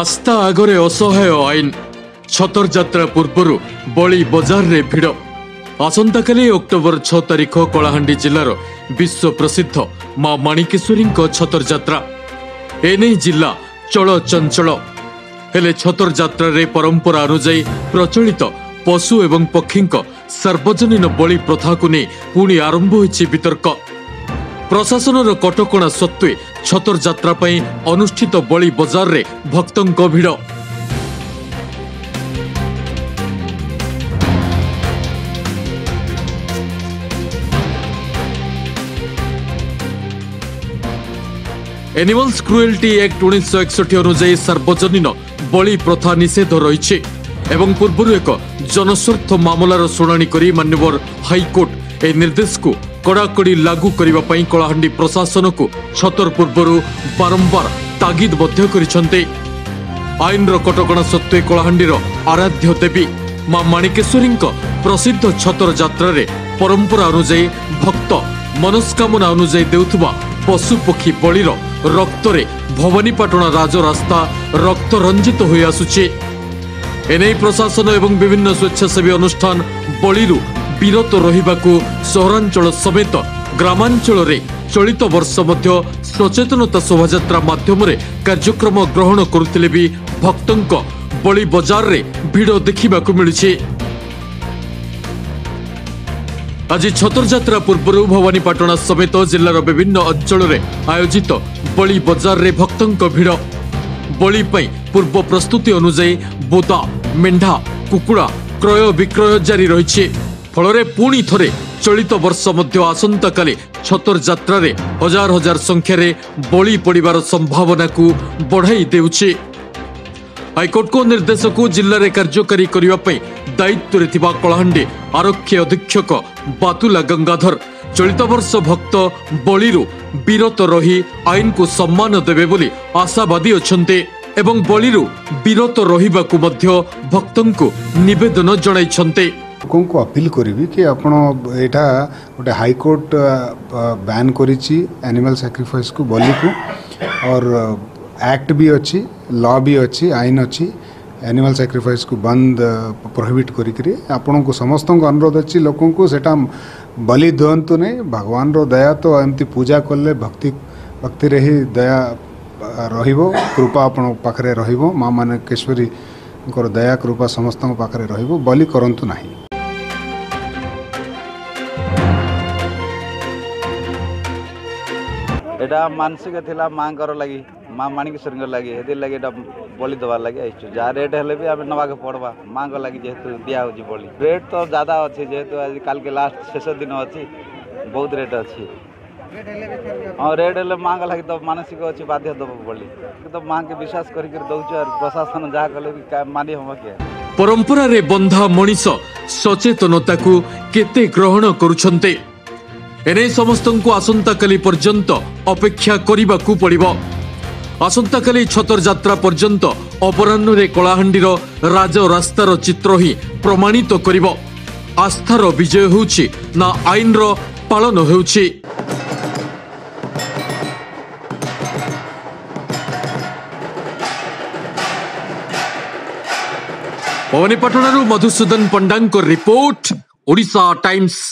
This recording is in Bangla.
ଆସ୍ଥା ଆଗରେ ଅସହାୟ ଆଇନ ଛତର ଯାତ୍ରା ପୂର୍ବରୁ ବଳି ବଜାରରେ ଭିଡ଼ ଆସନ୍ତାକାଲି ଅକ୍ଟୋବର ଛଅ ତାରିଖ କଳାହାଣ୍ଡି ଜିଲ୍ଲାର ବିଶ୍ୱ ପ୍ରସିଦ୍ଧ ମା ମାଣିକେଶ୍ୱରୀଙ୍କ ଛତର ଯାତ୍ରା ଏନେଇ ଜିଲ୍ଲା ଚଳଚଞ୍ଚଳ ହେଲେ ଛତର ଯାତ୍ରାରେ ପରମ୍ପରା ଅନୁଯାୟୀ ପ୍ରଚଳିତ ପଶୁ ଏବଂ ପକ୍ଷୀଙ୍କ ସାର୍ବଜନୀନ ବଳି ପ୍ରଥାକୁ ନେଇ ପୁଣି ଆରମ୍ଭ ହୋଇଛି ବିତର୍କ ପ୍ରଶାସନର କଟକଣା ସତ୍ତ୍ୱେ ଛତର ଯାତ୍ରା ପାଇଁ ଅନୁଷ୍ଠିତ ବଳି ବଜାରରେ ଭକ୍ତଙ୍କ ଭିଡ଼ এনিমালস ক্রুয়েলটি অ্যাক্ট উনিশশো একষট্টি অনুযায়ী সার্বজনীন বলি প্রথা নিষেধ রয়েছে ଏବଂ ପୂର୍ବରୁ ଏକ ଜନସ୍ୱାର୍ଥ ମାମଲାର ଶୁଣାଣି କରି ମାନ୍ୟବର ହାଇକୋର୍ଟ ଏହି ନିର୍ଦ୍ଦେଶକୁ କଡ଼ାକଡ଼ି ଲାଗୁ କରିବା ପାଇଁ କଳାହାଣ୍ଡି ପ୍ରଶାସନକୁ ଛତର ପୂର୍ବରୁ ବାରମ୍ବାର ତାଗିଦ ମଧ୍ୟ କରିଛନ୍ତି ଆଇନର କଟକଣା ସତ୍ତ୍ୱେ କଳାହାଣ୍ଡିର ଆରାଧ୍ୟ ଦେବୀ ମା ମାଣିକେଶ୍ୱରୀଙ୍କ ପ୍ରସିଦ୍ଧ ଛତର ଯାତ୍ରାରେ ପରମ୍ପରା ଅନୁଯାୟୀ ଭକ୍ତ ମନସ୍କାମନା ଅନୁଯାୟୀ ଦେଉଥିବା ପଶୁପକ୍ଷୀ ବଳିର ରକ୍ତରେ ଭବାନୀପାଟଣା ରାଜରାସ୍ତା ରକ୍ତରଞ୍ଜିତ ହୋଇ ଆସୁଛି এনে প্রশাসন এবং বিভিন্ন স্বেচ্ছাসেবী অনুষ্ঠান বলি বিরত রহবাকু সহরাঞ্চল সমেত গ্রামাঞ্চলরে চলিত বর্ষ মধ্যে সচেতনতা শোভাযাত্রা মাধ্যমে কার্যক্রম গ্রহণ করুলে বি ভক্ত বলি বজারে ভিড় দেখা মিছে আজ ছতরযাত্রা পূর্ব ভবানীপাটনা সমেত জেলার বিভিন্ন অঞ্চলের আয়োজিত বলি বজারে ভক্ত ভিড় বলি পূর্ব প্রস্তুতি অনুযায়ী বোদা ମେଣ୍ଢା କୁକୁଡ଼ା କ୍ରୟ ବିକ୍ରୟ ଜାରି ରହିଛି ଫଳରେ ପୁଣି ଥରେ ଚଳିତ ବର୍ଷ ମଧ୍ୟ ଆସନ୍ତାକାଲି ଛତର ଯାତ୍ରାରେ ହଜାର ହଜାର ସଂଖ୍ୟାରେ ବଳି ପଡ଼ିବାର ସମ୍ଭାବନାକୁ ବଢ଼ାଇ ଦେଉଛି ହାଇକୋର୍ଟଙ୍କ ନିର୍ଦ୍ଦେଶକୁ ଜିଲ୍ଲାରେ କାର୍ଯ୍ୟକାରୀ କରିବା ପାଇଁ ଦାୟିତ୍ୱରେ ଥିବା କଳାହାଣ୍ଡି ଆରକ୍ଷୀ ଅଧୀକ୍ଷକ ବାତୁଲା ଗଙ୍ଗାଧର ଚଳିତ ବର୍ଷ ଭକ୍ତ ବଳିରୁ ବିରତ ରହି ଆଇନକୁ ସମ୍ମାନ ଦେବେ ବୋଲି ଆଶାବାଦୀ ଅଛନ୍ତି ଏବଂ ବଳିରୁ ବିରତ ରହିବାକୁ ମଧ୍ୟ ଭକ୍ତଙ୍କୁ ନିବେଦନ ଜଣାଇଛନ୍ତି ଲୋକଙ୍କୁ ଅପିଲ କରିବି କି ଆପଣ ଏଇଟା ଗୋଟେ ହାଇକୋର୍ଟ ବ୍ୟାନ୍ କରିଛି ଆନିମାଲ୍ ସାକ୍ରିଫାଇସ୍କୁ ବଲିକୁ और एक्ट भी अच्छी लॉ भी अच्छी आईन अच्छी एनिमल सैक्रिफाइस को बंद प्रोहिबिट करिकरि आपणकु समस्त अनुरोध अच्छी लोक बलि दिवत नै भगवान रो दया तो एमती पूजा कले भक्ति भक्ति रही दया রহব কৃপা আপনার পাখে রহব মা মানে কেশরী দয়া কৃপা সমস্ত পাখে রহব বলি କରନ୍ତୁ না এটা মানসিক লা মাঙ্কর লাগি মা মাণিকেশ্বরীঙ্কর লাগি সেদিন লাগে এটা বলি দেবার লাগে আইছু যা রেট হলে বি আমি নবাকে পড়বা মাঙ্ক লাগি যেহেতু দিয়া হচ্ছে বলি রেট তো জাদা অছি যেহেতু আজ কালকে লাস্ট শেষ দিন অছি বহুত রেট অছি ହଁ ରେଟ୍ ହେଲେ ମାଆଙ୍କ ଲାଗି ତ ମାନସିକ ଅଛି ବାଧ୍ୟ ଦେବ ବୋଲି ତ ମାଆଙ୍କେ ବିଶ୍ୱାସ କରିକି ଦେଉଛୁ ଆର୍ ପ୍ରଶାସନ ଯାହା କଲେ ବି ମାନି ହେବ କିଏ ପରମ୍ପରାରେ ବନ୍ଧ ମଣିଷ ସଚେତନତାକୁ କେତେ ଗ୍ରହଣ କରୁଛନ୍ତି ଏନେଇ ସମସ୍ତଙ୍କୁ ଆସନ୍ତାକାଲି ପର୍ଯ୍ୟନ୍ତ ଅପେକ୍ଷା କରିବାକୁ ପଡ଼ିବ ଆସନ୍ତାକାଲି ଛତର ଯାତ୍ରା ପର୍ଯ୍ୟନ୍ତ ଅପରାହ୍ନରେ କଳାହାଣ୍ଡିର ରାଜରାସ୍ତାର ଚିତ୍ର ହିଁ ପ୍ରମାଣିତ କରିବ ଆସ୍ଥାର ବିଜୟ ହେଉଛି ନା ଆଇନର ପାଳନ ହେଉଛି ಪವನಿಪಟ್ಟಣರು ಮಧುಸೂದನ್ ಪಂಡಾಂಕ ರಿಪೋರ್ಟ್ ಒಡಿಶಾ ಟೈಮ್ಸ್